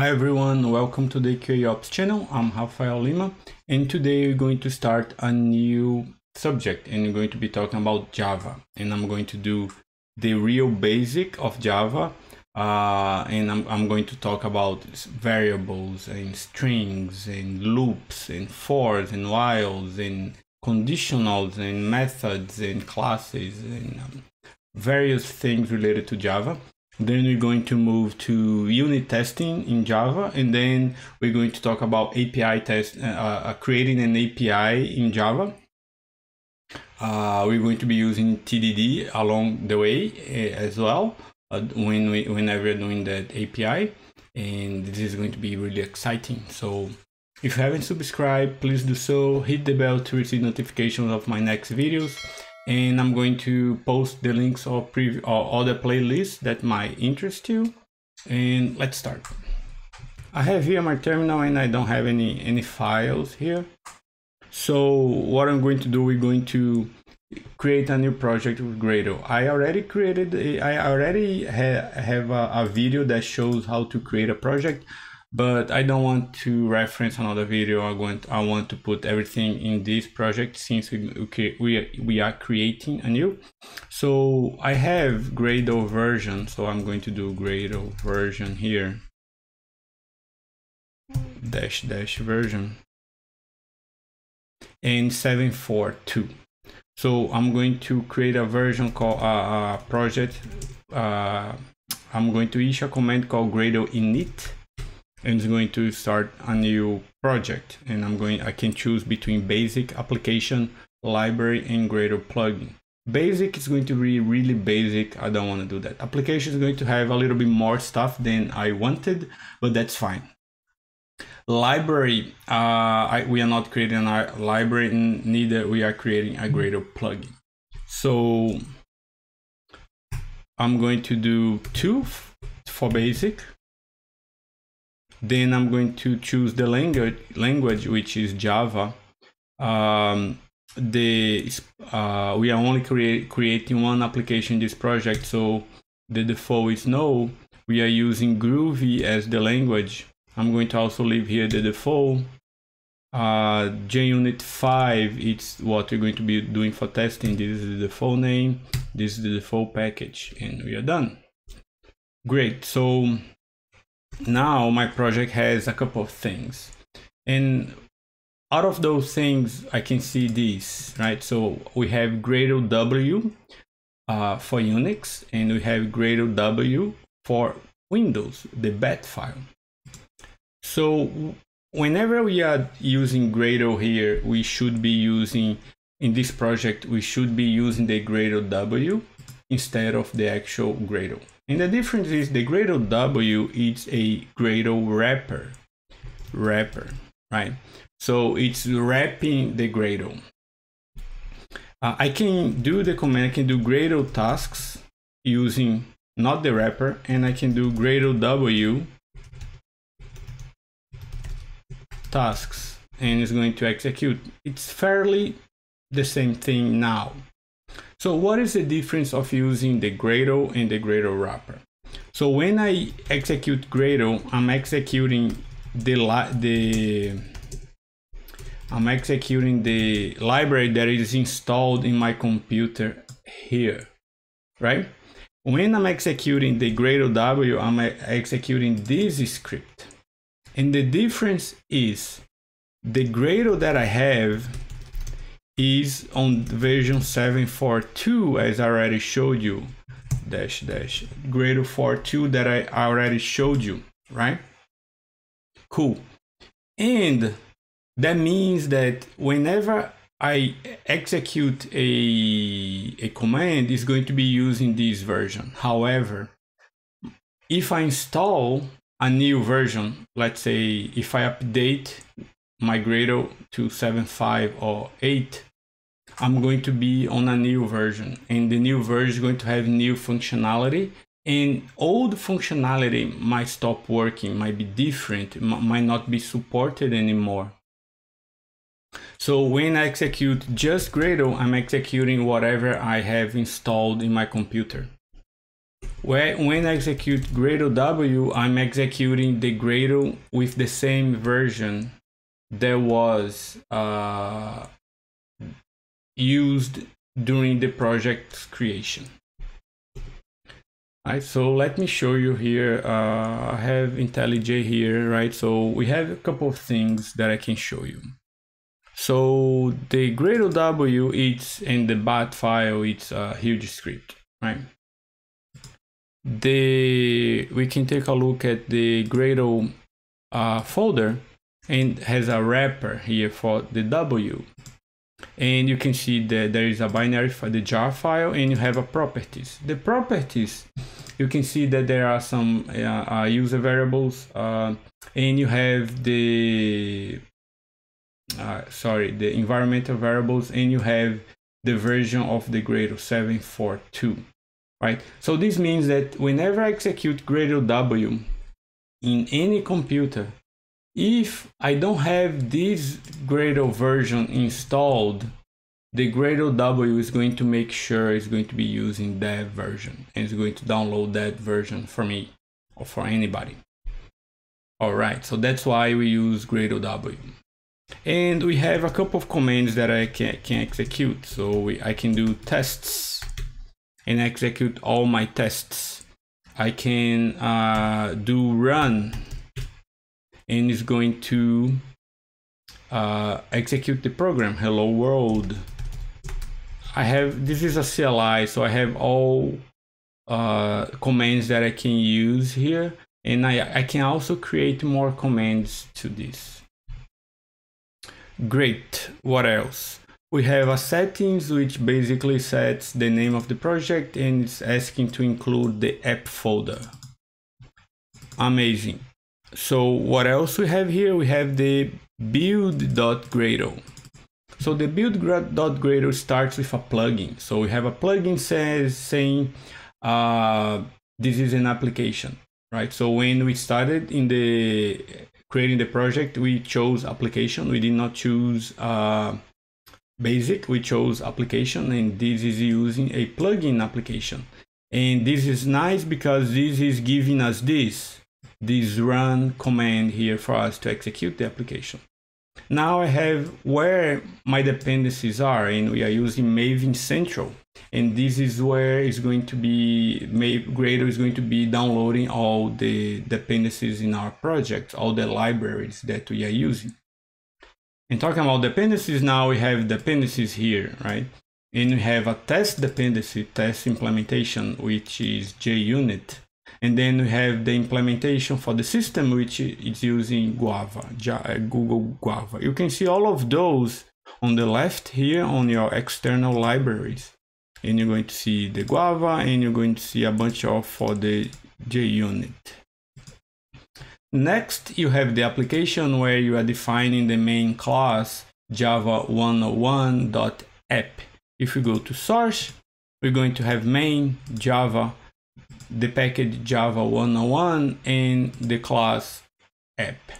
Hi everyone, welcome to the QAOps channel. I'm Rafael Lima and today we're going to start a new subject and we're going to be talking about Java and I'm going to do the real basic of Java uh, and I'm, I'm going to talk about variables and strings and loops and fors and whiles and conditionals and methods and classes and um, various things related to Java. Then we're going to move to unit testing in Java, and then we're going to talk about API test, uh, uh, creating an API in Java. Uh, we're going to be using TDD along the way uh, as well uh, when we whenever we're doing that API, and this is going to be really exciting. So if you haven't subscribed, please do so. Hit the bell to receive notifications of my next videos and I'm going to post the links of previous uh, or other playlists that might interest you. And let's start. I have here my terminal and I don't have any any files here. So what I'm going to do, we're going to create a new project with Gradle. I already created, I already ha have a, a video that shows how to create a project but I don't want to reference another video. I want I want to put everything in this project since we we we are creating a new. So I have Gradle version, so I'm going to do Gradle version here. Dash dash version and 742. So I'm going to create a version called a uh, uh, project. Uh, I'm going to issue a command called Gradle init and it's going to start a new project. And I'm going I can choose between basic application library and Gradle plugin. Basic is going to be really basic. I don't want to do that. Application is going to have a little bit more stuff than I wanted but that's fine. Library uh, I, we are not creating a library neither we are creating a Gradle plugin. So I'm going to do two for basic then I'm going to choose the language, language which is Java. Um, the uh, we are only create, creating one application in this project, so the default is no. We are using Groovy as the language. I'm going to also leave here the default. Uh, JUnit 5, it's what we're going to be doing for testing. This is the default name. This is the default package, and we are done. Great. So now my project has a couple of things. And out of those things i can see this right? So we have gradle w uh, for unix and we have gradle w for windows the bat file. So whenever we are using gradle here we should be using in this project we should be using the gradle w instead of the actual gradle and the difference is the Gradle W is a Gradle wrapper, wrapper, right? So it's wrapping the Gradle. Uh, I can do the command, I can do Gradle tasks using not the wrapper, and I can do Gradle W tasks, and it's going to execute. It's fairly the same thing now. So what is the difference of using the Gradle and the Gradle wrapper? So when I execute Gradle, I'm executing the the I'm executing the library that is installed in my computer here, right? When I'm executing the Gradle W, I'm executing this script. And the difference is the Gradle that I have is on version 742 as I already showed you. Dash dash. Gradle 42 that I already showed you right? Cool. And that means that whenever I execute a, a command is going to be using this version. However if I install a new version let's say if I update my Gradle to 7.5 or 8 I'm going to be on a new version and the new version is going to have new functionality and old functionality might stop working, might be different, might not be supported anymore. So when I execute just Gradle, I'm executing whatever I have installed in my computer. when I execute Gradle W, I'm executing the Gradle with the same version that was uh, used during the project's creation. Right, so let me show you here. Uh, I have IntelliJ here, right? So we have a couple of things that I can show you. So the Gradle W, it's in the bat file, it's a huge script, right? The we can take a look at the Gradle uh, folder and has a wrapper here for the W. And you can see that there is a binary for the jar file and you have a properties. The properties, you can see that there are some uh, uh, user variables uh, and you have the, uh, sorry, the environmental variables and you have the version of the Gradle 742, right? So this means that whenever I execute Gradle W in any computer, if I don't have this Gradle version installed, the Gradle W is going to make sure it's going to be using that version and it's going to download that version for me or for anybody. All right, so that's why we use Gradle W. And we have a couple of commands that I can, can execute. So we, I can do tests and execute all my tests. I can uh, do run and is going to uh, execute the program. Hello world. I have this is a CLI so I have all uh, commands that I can use here and I, I can also create more commands to this. Great. What else? We have a settings which basically sets the name of the project and it's asking to include the app folder. Amazing so what else we have here? We have the build.gradle. So the build.gradle starts with a plugin. So we have a plugin says saying uh, this is an application, right? So when we started in the creating the project, we chose application. We did not choose uh, basic. We chose application, and this is using a plugin application. And this is nice because this is giving us this this run command here for us to execute the application. Now I have where my dependencies are and we are using Maven Central. And this is where it's going to be, Gradle is going to be downloading all the dependencies in our project, all the libraries that we are using. And talking about dependencies now, we have dependencies here, right? And we have a test dependency, test implementation, which is JUnit. And then we have the implementation for the system, which is using Guava, uh, Google Guava. You can see all of those on the left here on your external libraries. And you're going to see the Guava and you're going to see a bunch of for the JUnit. Next, you have the application where you are defining the main class java 101.app. If we go to source, we're going to have main java the package Java 101 and the class app.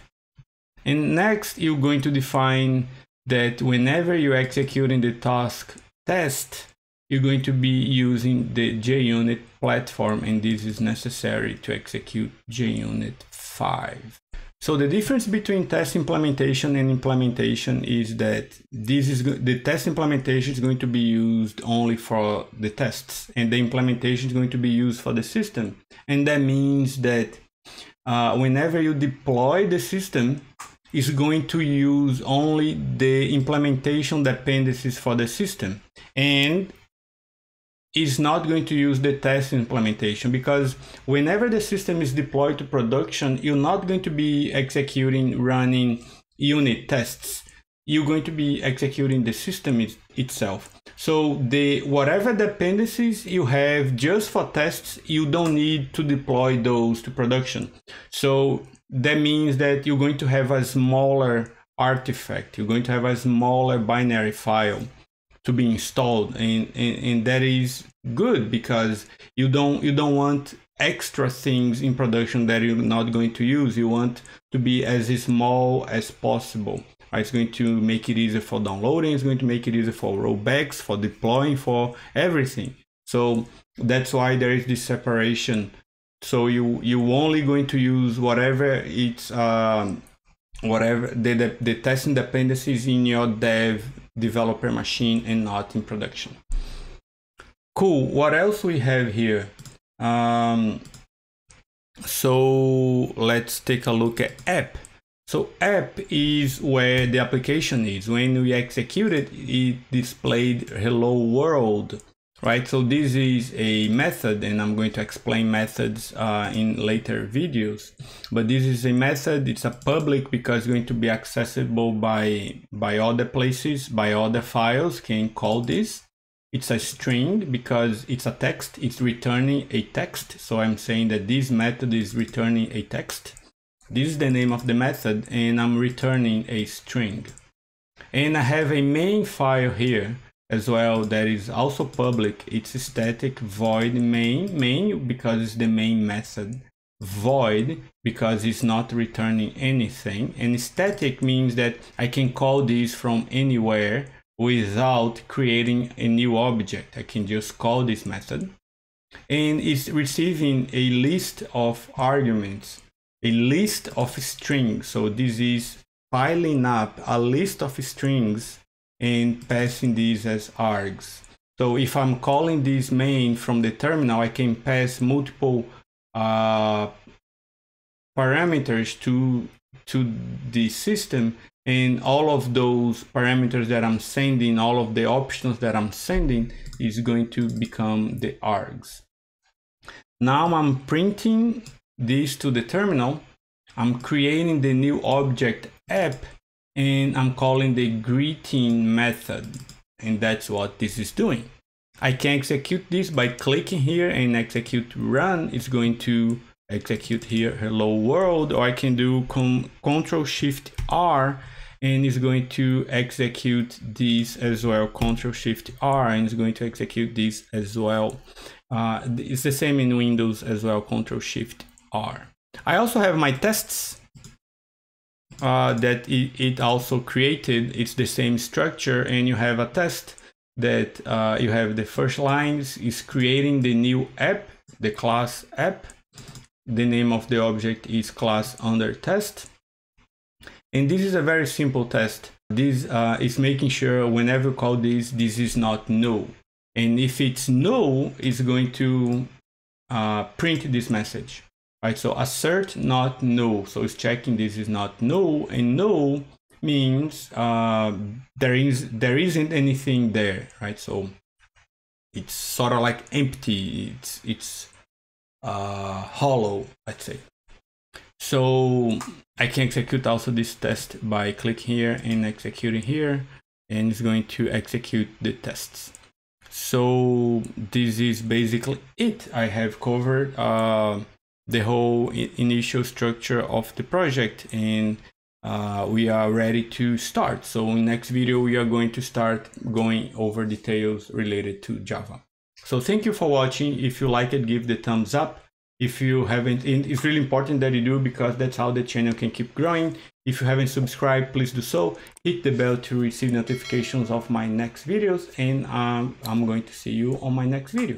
And next, you're going to define that whenever you're executing the task test, you're going to be using the JUnit platform, and this is necessary to execute JUnit 5. So the difference between test implementation and implementation is that this is the test implementation is going to be used only for the tests and the implementation is going to be used for the system. And that means that uh, whenever you deploy the system, it's going to use only the implementation dependencies for the system. And is not going to use the test implementation because whenever the system is deployed to production, you're not going to be executing running unit tests. You're going to be executing the system it, itself. So the whatever dependencies you have just for tests, you don't need to deploy those to production. So that means that you're going to have a smaller artifact. You're going to have a smaller binary file to be installed and, and, and that is good because you don't you don't want extra things in production that you're not going to use. You want to be as small as possible. It's going to make it easier for downloading it's going to make it easier for rollbacks for deploying for everything. So that's why there is this separation. So you you only going to use whatever it's um, whatever the, the, the testing dependencies in your dev developer machine and not in production. Cool. What else we have here? Um, so let's take a look at app. So app is where the application is. When we execute it, it displayed hello world, right? So this is a method and I'm going to explain methods uh, in later videos. But this is a method, it's a public because it's going to be accessible by, by other places, by other files, can call this. It's a string because it's a text, it's returning a text. So I'm saying that this method is returning a text. This is the name of the method and I'm returning a string. And I have a main file here as well that is also public. It's static void main, main because it's the main method. Void because it's not returning anything. And static means that I can call this from anywhere without creating a new object. I can just call this method and it's receiving a list of arguments, a list of strings. So this is piling up a list of strings and passing these as args. So if I'm calling this main from the terminal, I can pass multiple uh, parameters to to the system and all of those parameters that I'm sending, all of the options that I'm sending is going to become the args. Now I'm printing this to the terminal. I'm creating the new object app and I'm calling the greeting method. And that's what this is doing. I can execute this by clicking here and execute run. It's going to execute here hello world or I can do control shift R and it's going to execute this as well control shift R and it's going to execute this as well uh, it's the same in Windows as well control shift R I also have my tests uh, that it, it, also created it's the same structure and you have a test that uh, you have the first lines is creating the new app the class app the name of the object is class under test. And this is a very simple test. This uh, is making sure whenever you call this, this is not null. And if it's null, it's going to uh, print this message. Right, so assert not null. So it's checking this is not null, and null means uh, there is there isn't anything there, right? So it's sort of like empty. It's it's uh, hollow, let's say. So I can execute also this test by clicking here and executing here, and it's going to execute the tests. So this is basically it. I have covered uh, the whole initial structure of the project and uh, we are ready to start. So in next video, we are going to start going over details related to Java. So thank you for watching. If you like it, give the thumbs up. If you haven't, it's really important that you do because that's how the channel can keep growing. If you haven't subscribed, please do so. Hit the bell to receive notifications of my next videos and um, I'm going to see you on my next video.